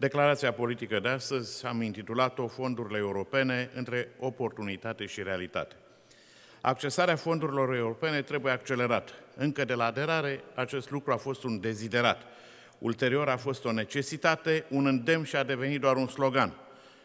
Declarația politică de astăzi am intitulat-o Fondurile europene între oportunitate și realitate. Accesarea fondurilor europene trebuie accelerată. Încă de la aderare, acest lucru a fost un deziderat. Ulterior a fost o necesitate, un îndemn și a devenit doar un slogan.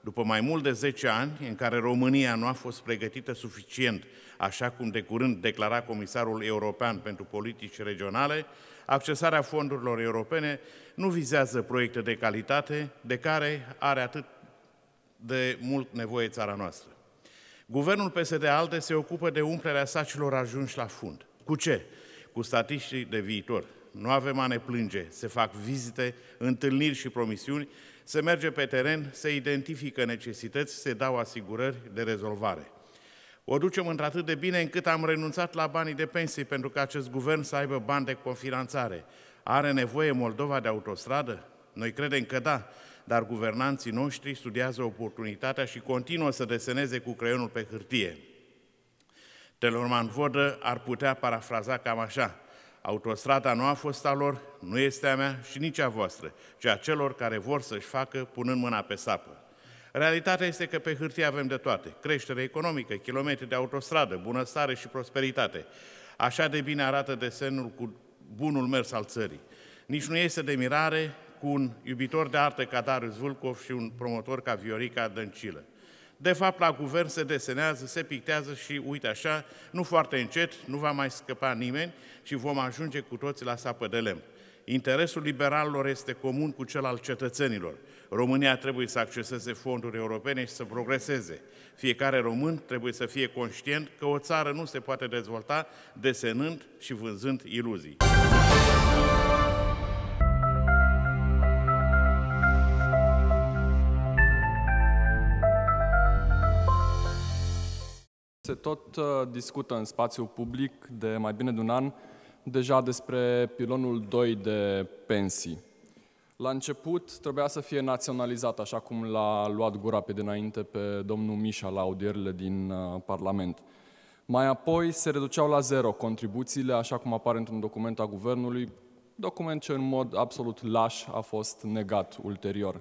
După mai mult de 10 ani în care România nu a fost pregătită suficient, așa cum de curând declara Comisarul European pentru Politici Regionale, accesarea fondurilor europene nu vizează proiecte de calitate de care are atât de mult nevoie țara noastră. Guvernul PSD-ALDE se ocupă de umplerea sacilor ajunși la fund. Cu ce? Cu statiștii de viitor. Nu avem a ne plânge, se fac vizite, întâlniri și promisiuni, se merge pe teren, se identifică necesități, se dau asigurări de rezolvare. O ducem într-atât de bine încât am renunțat la banii de pensii pentru că acest guvern să aibă bani de cofinanțare. Are nevoie Moldova de autostradă? Noi credem că da, dar guvernanții noștri studiază oportunitatea și continuă să deseneze cu creionul pe hârtie. Telorman Vodă ar putea parafraza cam așa. Autostrada nu a fost a lor, nu este a mea și nici a voastră, ci a celor care vor să-și facă punând mâna pe sapă. Realitatea este că pe hârtie avem de toate. Creștere economică, kilometri de autostradă, bunăstare și prosperitate. Așa de bine arată desenul cu bunul mers al țării. Nici nu este de mirare cu un iubitor de artă ca Darius Vulcov și un promotor ca Viorica Dăncilă. De fapt, la guvern se desenează, se pictează și, uite așa, nu foarte încet, nu va mai scăpa nimeni și vom ajunge cu toți la sapă de lemn. Interesul liberalilor este comun cu cel al cetățenilor. România trebuie să acceseze fonduri europene și să progreseze. Fiecare român trebuie să fie conștient că o țară nu se poate dezvolta desenând și vânzând iluzii. Se tot uh, discută în spațiu public de mai bine de un an deja despre pilonul 2 de pensii. La început trebuia să fie naționalizat, așa cum l-a luat gura pe dinainte pe domnul Mișa la audierile din uh, Parlament. Mai apoi se reduceau la zero contribuțiile, așa cum apare într-un document a guvernului, document ce în mod absolut laș a fost negat ulterior.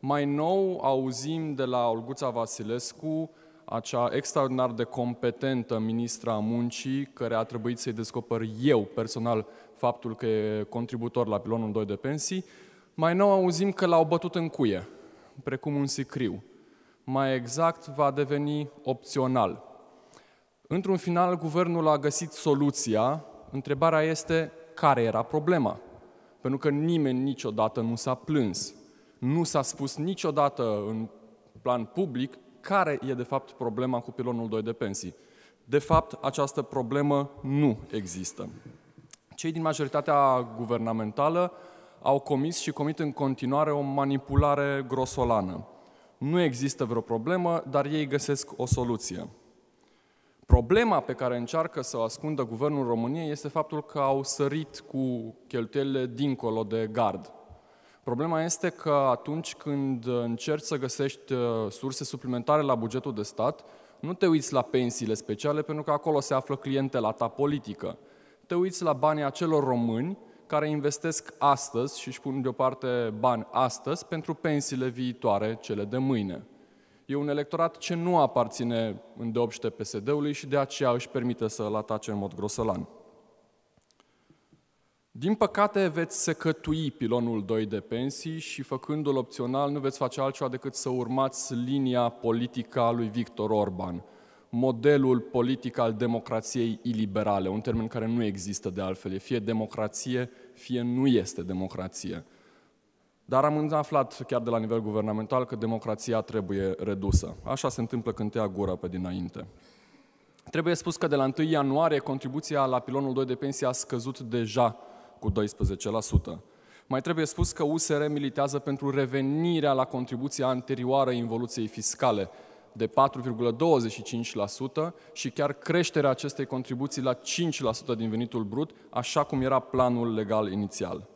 Mai nou auzim de la Olguța Vasilescu acea extraordinar de competentă ministra a muncii, care a trebuit să-i descoper eu personal faptul că e contributor la pilonul 2 de pensii, mai nou auzim că l-au bătut în cuie, precum un sicriu. Mai exact, va deveni opțional. Într-un final, guvernul a găsit soluția. Întrebarea este care era problema? Pentru că nimeni niciodată nu s-a plâns. Nu s-a spus niciodată în plan public care e de fapt problema cu pilonul 2 de pensii. De fapt, această problemă nu există. Cei din majoritatea guvernamentală au comis și comit în continuare o manipulare grosolană. Nu există vreo problemă, dar ei găsesc o soluție. Problema pe care încearcă să o ascundă Guvernul României este faptul că au sărit cu cheltuielile dincolo de gard. Problema este că atunci când încerci să găsești uh, surse suplimentare la bugetul de stat, nu te uiți la pensiile speciale, pentru că acolo se află clientela ta politică. Te uiți la banii acelor români care investesc astăzi și își pun deoparte bani astăzi pentru pensiile viitoare, cele de mâine. E un electorat ce nu aparține îndeopște PSD-ului și de aceea își permite să-l atace în mod grosălan. Din păcate veți secătui pilonul 2 de pensii și făcându-l opțional nu veți face altceva decât să urmați linia politică a lui Victor Orban, modelul politic al democrației iliberale, un termen care nu există de altfel, e fie democrație, fie nu este democrație. Dar am aflat chiar de la nivel guvernamental că democrația trebuie redusă. Așa se întâmplă când te ia gura pe dinainte. Trebuie spus că de la 1 ianuarie contribuția la pilonul 2 de pensie a scăzut deja cu 12%. Mai trebuie spus că USR militează pentru revenirea la contribuția anterioară involuției fiscale de 4,25% și chiar creșterea acestei contribuții la 5% din venitul brut, așa cum era planul legal inițial.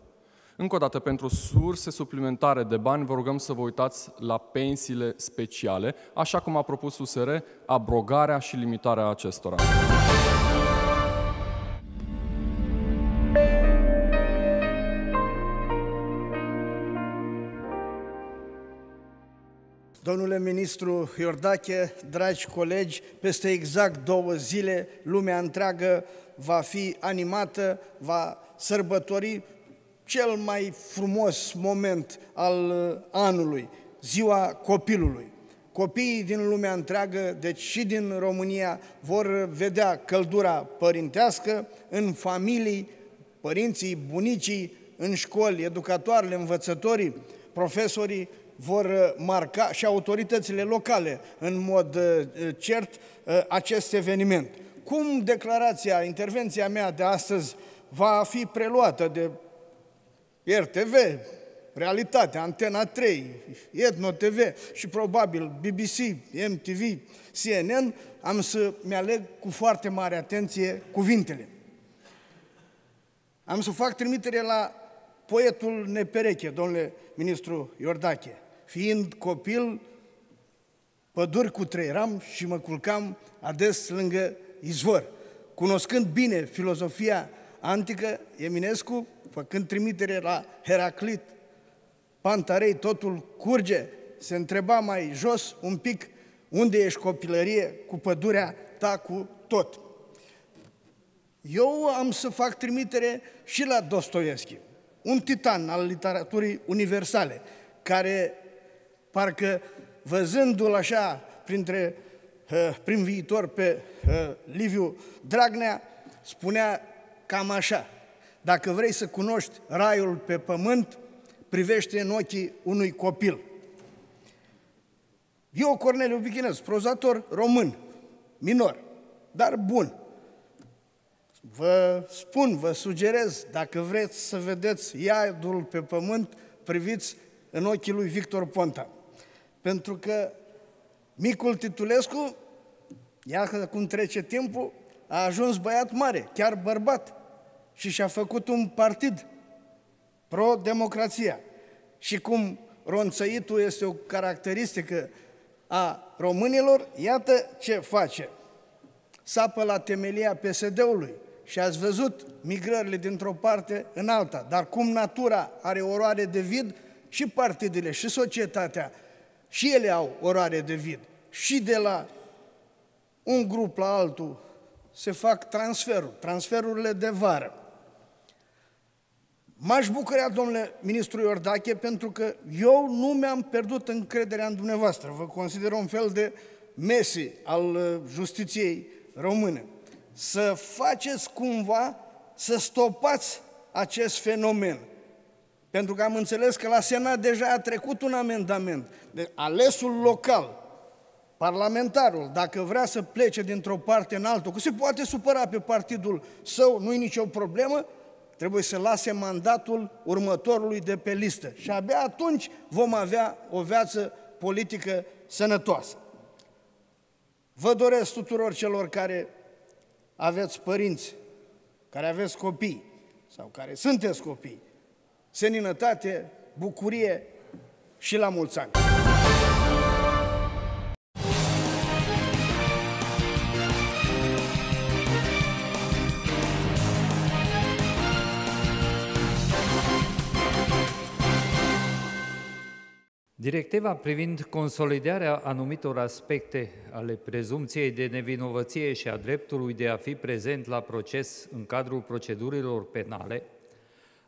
Încă o dată, pentru surse suplimentare de bani, vă rugăm să vă uitați la pensiile speciale, așa cum a propus USR, abrogarea și limitarea acestora. Domnule ministru Iordache, dragi colegi, peste exact două zile lumea întreagă va fi animată, va sărbători cel mai frumos moment al uh, anului, ziua copilului. Copiii din lumea întreagă, deci și din România, vor vedea căldura părintească în familii, părinții, bunicii, în școli, educatoarele, învățătorii, profesorii vor uh, marca și autoritățile locale în mod uh, cert acest eveniment. Cum declarația, intervenția mea de astăzi va fi preluată de RTV, Realitatea, Antena 3, Etno TV și probabil BBC, MTV, CNN, am să mi-aleg cu foarte mare atenție cuvintele. Am să fac trimitere la poetul nepereche, domnule ministru Iordache. Fiind copil, păduri cu trăieram și mă culcam ades lângă izvor. Cunoscând bine filozofia antică, Eminescu, făcând trimitere la Heraclit, Pantarei, totul curge, se întreba mai jos un pic unde ești copilărie cu pădurea ta cu tot. Eu am să fac trimitere și la Dostoevski, un titan al literaturii universale, care parcă văzându-l așa printre, uh, prin viitor pe uh, Liviu Dragnea, spunea cam așa, dacă vrei să cunoști raiul pe pământ, privește în ochii unui copil. Eu, Corneliu Bichinez, prozator român, minor, dar bun. Vă spun, vă sugerez, dacă vreți să vedeți iadul pe pământ, priviți în ochii lui Victor Ponta. Pentru că micul Titulescu, iată cum trece timpul, a ajuns băiat mare, chiar bărbat, și și-a făcut un partid pro-democrația. Și cum ronțăitul este o caracteristică a românilor, iată ce face. Sapă la temelia PSD-ului și ați văzut migrările dintr-o parte în alta, dar cum natura are oroare de vid, și partidele, și societatea, și ele au oroare de vid. Și de la un grup la altul se fac transferuri, transferurile de vară. M-aș bucura, domnule ministru Iordache, pentru că eu nu mi-am pierdut încrederea în dumneavoastră. Vă consider un fel de Messi al uh, justiției române. Să faceți cumva să stopați acest fenomen. Pentru că am înțeles că la Senat deja a trecut un amendament. De alesul local, parlamentarul, dacă vrea să plece dintr-o parte în altă, că se poate supăra pe partidul său, nu-i nicio problemă, trebuie să lase mandatul următorului de pe listă. Și abia atunci vom avea o viață politică sănătoasă. Vă doresc tuturor celor care aveți părinți, care aveți copii sau care sunteți copii, seninătate, bucurie și la mulți ani! Directiva privind consolidarea anumitor aspecte ale prezumției de nevinovăție și a dreptului de a fi prezent la proces în cadrul procedurilor penale,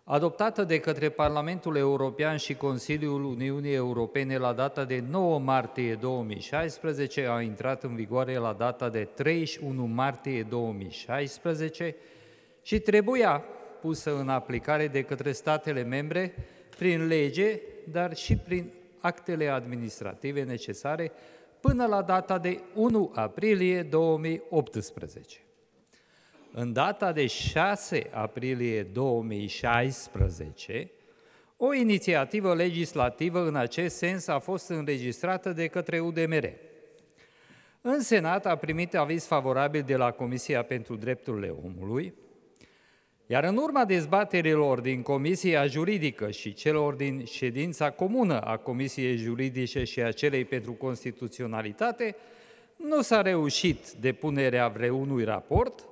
adoptată de către Parlamentul European și Consiliul Uniunii Europene la data de 9 martie 2016, a intrat în vigoare la data de 31 martie 2016 și trebuia pusă în aplicare de către statele membre prin lege, dar și prin actele administrative necesare până la data de 1 aprilie 2018. În data de 6 aprilie 2016, o inițiativă legislativă în acest sens a fost înregistrată de către UDMR. În Senat a primit aviz favorabil de la Comisia pentru Drepturile Omului, iar în urma dezbaterilor din Comisia Juridică și celor din ședința comună a Comisiei Juridice și a celei pentru Constituționalitate, nu s-a reușit depunerea vreunui raport,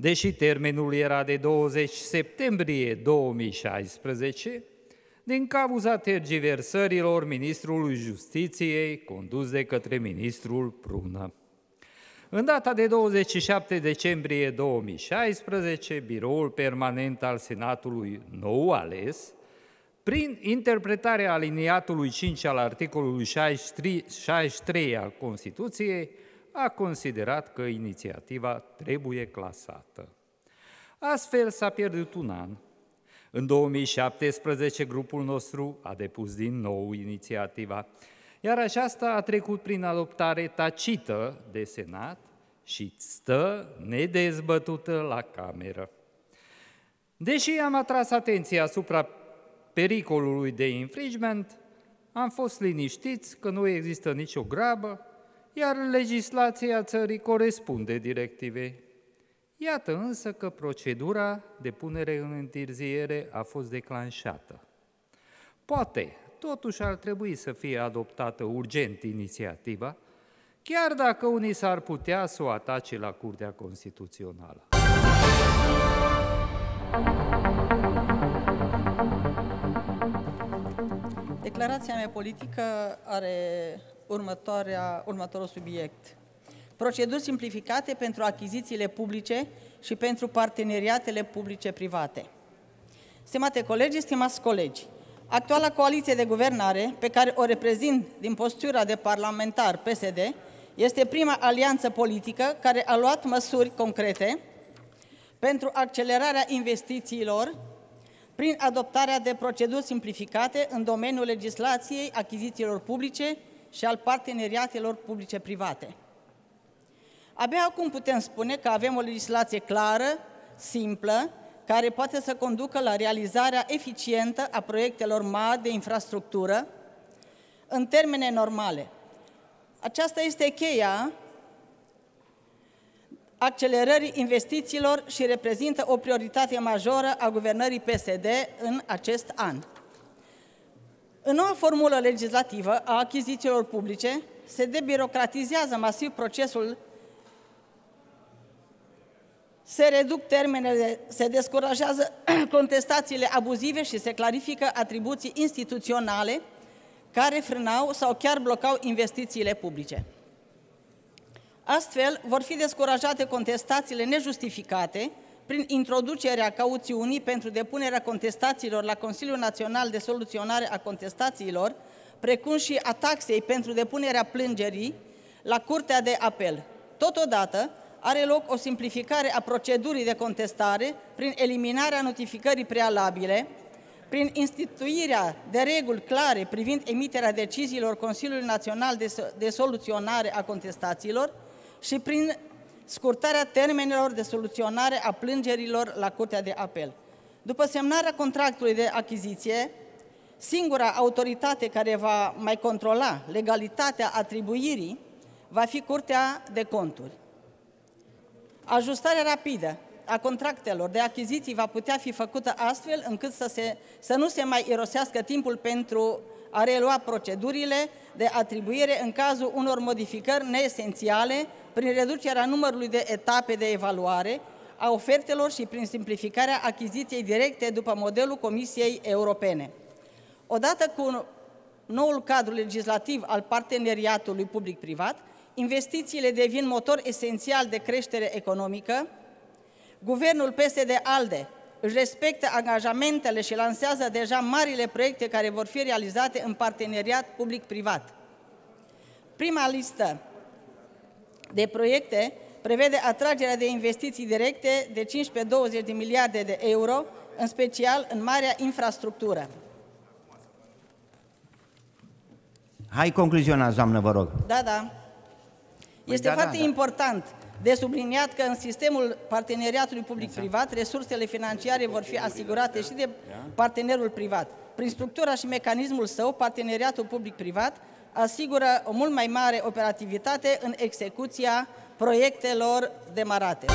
deși termenul era de 20 septembrie 2016, din cauza tergiversărilor Ministrului Justiției, condus de către Ministrul Prună. În data de 27 decembrie 2016, Biroul Permanent al Senatului nou ales, prin interpretarea aliniatului 5 al articolului 63, 63 al Constituției, a considerat că inițiativa trebuie clasată. Astfel s-a pierdut un an. În 2017, grupul nostru a depus din nou inițiativa, iar aceasta a trecut prin adoptare tacită de Senat și stă nedezbătută la Cameră. Deși am atras atenția asupra pericolului de infringement, am fost liniștiți că nu există nicio grabă, iar legislația țării corespunde directivei. Iată însă că procedura de punere în întârziere a fost declanșată. Poate, totuși ar trebui să fie adoptată urgent inițiativa, chiar dacă unii s-ar putea să o atace la Curtea Constituțională. Declarația mea politică are următoarea, următorul subiect. Proceduri simplificate pentru achizițiile publice și pentru parteneriatele publice-private. Stimate colegi, stimați colegi, actuala coaliție de guvernare, pe care o reprezint din postura de parlamentar PSD, este prima alianță politică care a luat măsuri concrete pentru accelerarea investițiilor prin adoptarea de proceduri simplificate în domeniul legislației achizițiilor publice și al parteneriatelor publice-private. Abia acum putem spune că avem o legislație clară, simplă, care poate să conducă la realizarea eficientă a proiectelor mari de infrastructură în termene normale. Aceasta este cheia accelerării investițiilor și reprezintă o prioritate majoră a guvernării PSD în acest an. În noua formulă legislativă a achizițiilor publice se debirocratizează masiv procesul, se reduc termenele, se descurajează contestațiile abuzive și se clarifică atribuții instituționale care frânau sau chiar blocau investițiile publice. Astfel, vor fi descurajate contestațiile nejustificate prin introducerea cauțiunii pentru depunerea contestațiilor la Consiliul Național de Soluționare a Contestațiilor, precum și a taxei pentru depunerea plângerii la Curtea de Apel. Totodată, are loc o simplificare a procedurii de contestare prin eliminarea notificării prealabile, prin instituirea de reguli clare privind emiterea deciziilor Consiliului Național de, Soluționare a Contestațiilor și prin scurtarea termenelor de soluționare a plângerilor la Curtea de Apel. După semnarea contractului de achiziție, singura autoritate care va mai controla legalitatea atribuirii va fi Curtea de Conturi. Ajustarea rapidă a contractelor de achiziții va putea fi făcută astfel încât să, se, să nu se mai irosească timpul pentru a relua procedurile de atribuire în cazul unor modificări neesențiale prin reducerea numărului de etape de evaluare a ofertelor și prin simplificarea achiziției directe după modelul Comisiei Europene. Odată cu noul cadru legislativ al parteneriatului public-privat, investițiile devin motor esențial de creștere economică, Guvernul PSD-ALDE își respectă angajamentele și lansează deja marile proiecte care vor fi realizate în parteneriat public-privat. Prima listă de proiecte prevede atragerea de investiții directe de 15-20 de miliarde de euro, în special în marea infrastructură. Hai concluzionați, doamnă, vă rog. Da, da. Păi este da, foarte da, da. important de subliniat că în sistemul parteneriatului public-privat, resursele financiare vor fi asigurate și de partenerul privat. Prin structura și mecanismul său, parteneriatul public-privat asigură o mult mai mare operativitate în execuția proiectelor demarate.